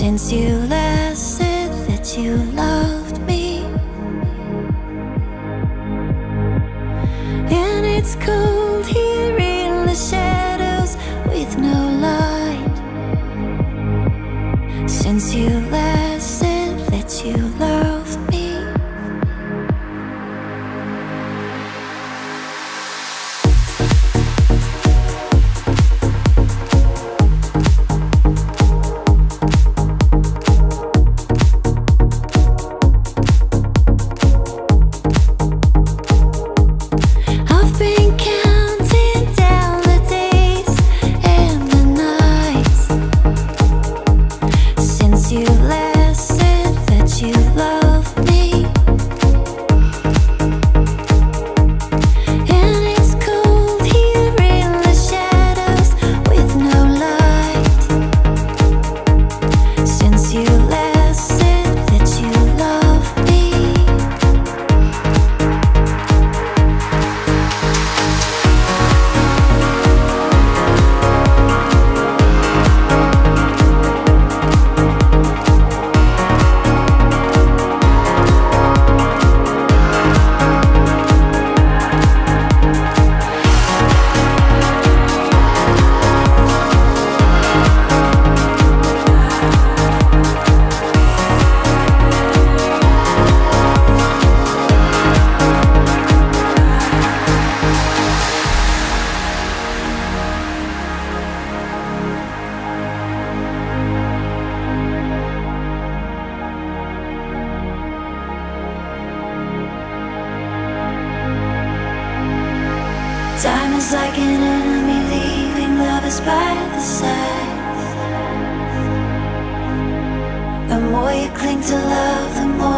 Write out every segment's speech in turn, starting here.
Since you last said that you loved me. And it's cold here in the shadows with no light. Since you last said that you loved me Time is like an enemy leaving lovers by the side. The more you cling to love, the more.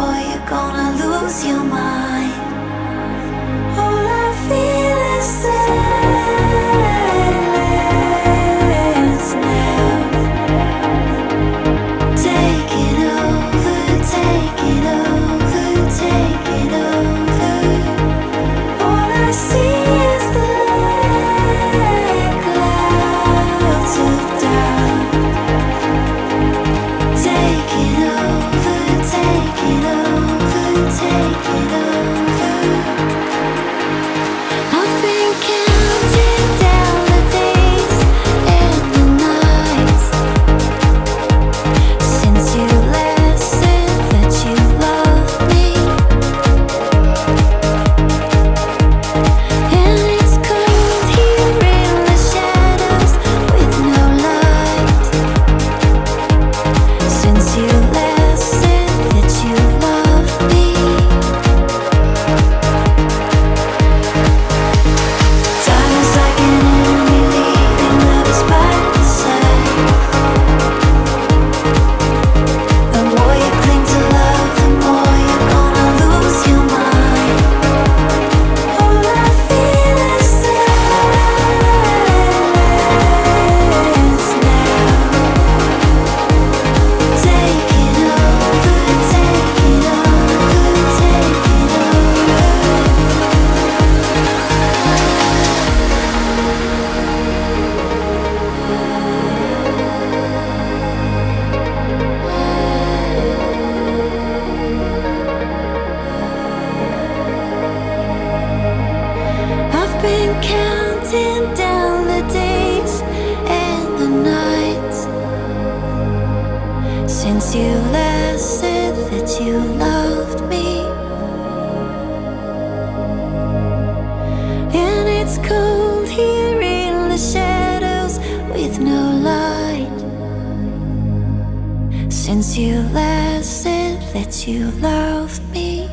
Since you last said that you loved me. And it's cold here in the shadows with no light. Since you last said that you loved me.